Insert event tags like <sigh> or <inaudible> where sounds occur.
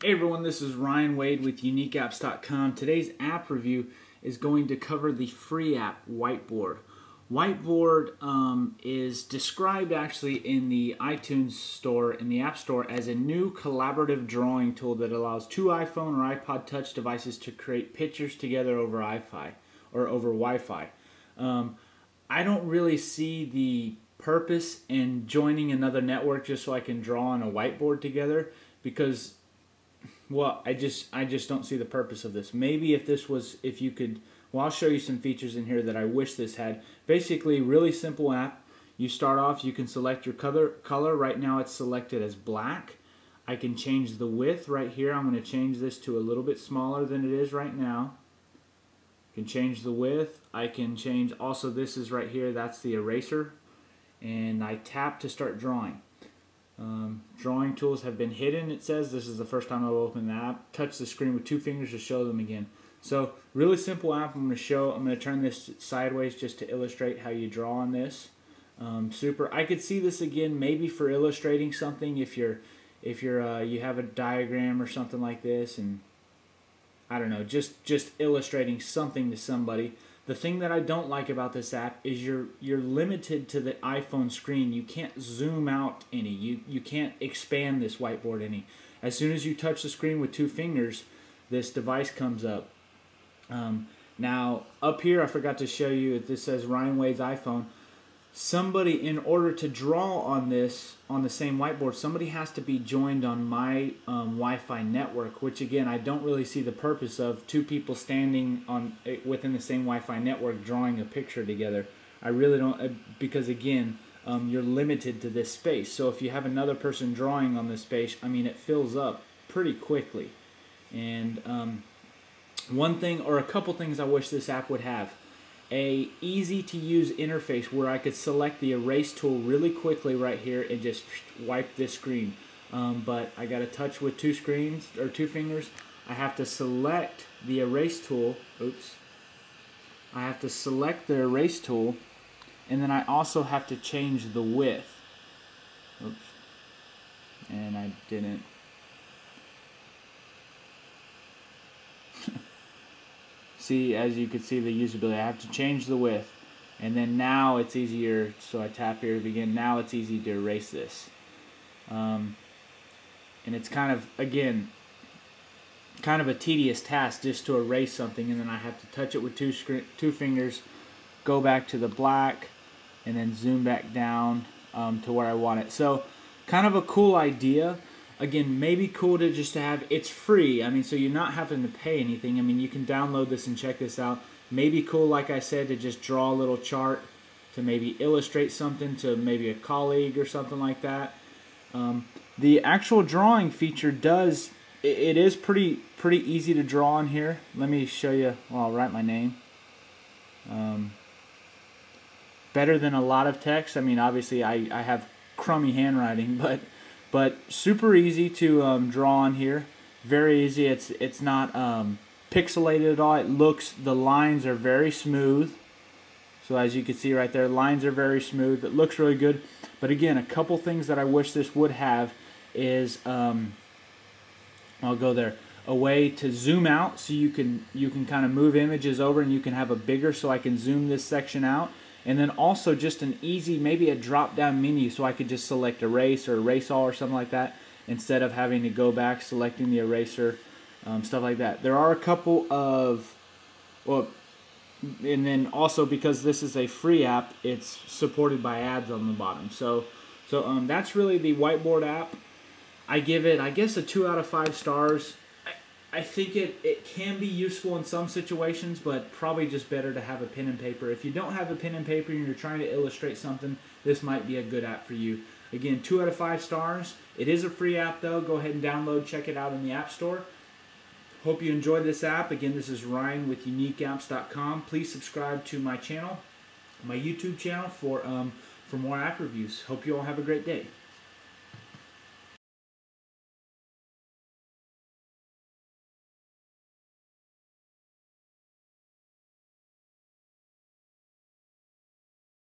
Hey everyone, this is Ryan Wade with UniqueApps.com. Today's app review is going to cover the free app Whiteboard. Whiteboard um, is described actually in the iTunes store, in the App Store, as a new collaborative drawing tool that allows two iPhone or iPod Touch devices to create pictures together over Wi-Fi or over Wi-Fi. Um, I don't really see the purpose in joining another network just so I can draw on a whiteboard together because well, I just I just don't see the purpose of this. Maybe if this was if you could well, I'll show you some features in here that I wish this had. Basically, really simple app. You start off, you can select your color color. Right now it's selected as black. I can change the width right here. I'm going to change this to a little bit smaller than it is right now. Can change the width. I can change also this is right here. That's the eraser. And I tap to start drawing. Um, drawing tools have been hidden, it says. This is the first time I've opened the app. Touch the screen with two fingers to show them again. So, really simple app. I'm going to show, I'm going to turn this sideways just to illustrate how you draw on this. Um, super. I could see this again maybe for illustrating something if you're, if you're, uh, you have a diagram or something like this and I don't know, just, just illustrating something to somebody. The thing that I don't like about this app is you're you're limited to the iPhone screen. You can't zoom out any. You you can't expand this whiteboard any. As soon as you touch the screen with two fingers, this device comes up. Um, now up here, I forgot to show you. This says Ryan Wade's iPhone somebody in order to draw on this on the same whiteboard somebody has to be joined on my um, wi-fi network which again i don't really see the purpose of two people standing on eh, within the same wi-fi network drawing a picture together. I really don't uh, because again um, you're limited to this space. So if you have another person drawing on this space i mean it fills up pretty quickly. And um, one thing or a couple things i wish this app would have a easy to use interface where I could select the erase tool really quickly right here and just wipe this screen. Um, but I got to touch with two screens or two fingers. I have to select the erase tool. Oops. I have to select the erase tool and then I also have to change the width. Oops. And I didn't see, as you can see, the usability. I have to change the width. And then now it's easier, so I tap here to begin. Now it's easy to erase this. Um, and it's kind of, again, kind of a tedious task just to erase something. And then I have to touch it with two, two fingers, go back to the black, and then zoom back down um, to where I want it. So kind of a cool idea again maybe cool to just to have it's free i mean so you're not having to pay anything i mean you can download this and check this out. Maybe cool like i said to just draw a little chart to maybe illustrate something to maybe a colleague or something like that. Um, the actual drawing feature does it, it is pretty pretty easy to draw on here. Let me show you well i'll write my name. Um, better than a lot of text. I mean obviously i, I have crummy handwriting <laughs> but but super easy to um, draw on here. Very easy. It's it's not um, pixelated at all. It looks the lines are very smooth. So as you can see right there, lines are very smooth. It looks really good. But again, a couple things that I wish this would have is um, I'll go there a way to zoom out so you can you can kind of move images over and you can have a bigger so I can zoom this section out and then also just an easy, maybe a drop down menu so I could just select erase or erase all or something like that instead of having to go back selecting the eraser, um, stuff like that. There are a couple of, well, and then also because this is a free app, it's supported by ads on the bottom. So, so um, that's really the whiteboard app. I give it, I guess, a two out of five stars. I think it, it can be useful in some situations, but probably just better to have a pen and paper. If you don't have a pen and paper and you're trying to illustrate something, this might be a good app for you. Again, two out of five stars. It is a free app though. Go ahead and download, check it out in the App Store. Hope you enjoyed this app. Again, this is Ryan with UniqueApps.com. Please subscribe to my channel, my YouTube channel for um, for more app reviews. Hope you all have a great day.